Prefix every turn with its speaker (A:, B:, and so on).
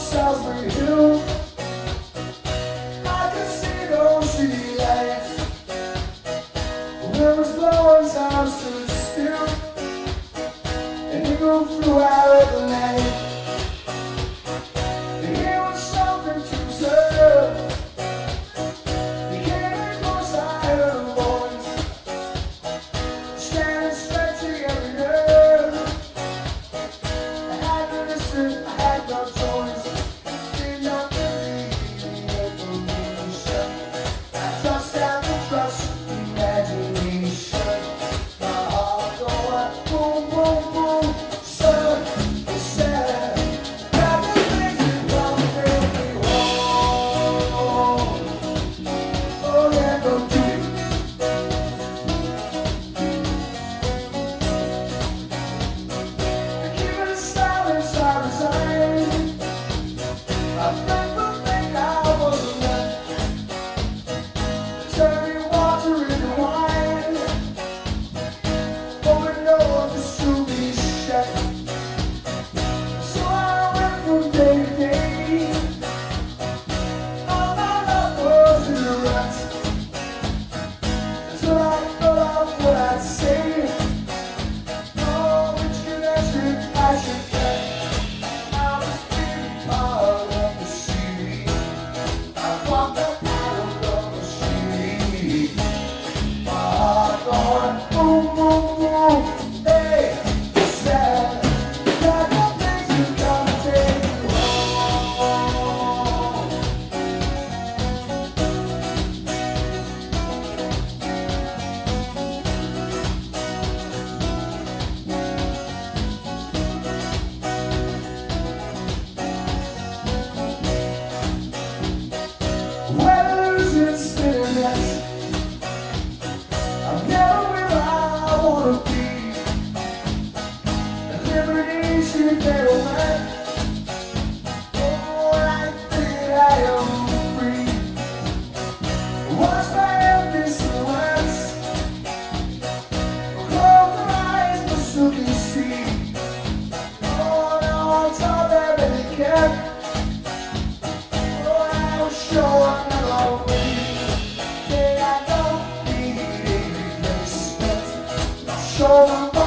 A: Hill. I can see those city lights. The wind blowing south to treasure. Show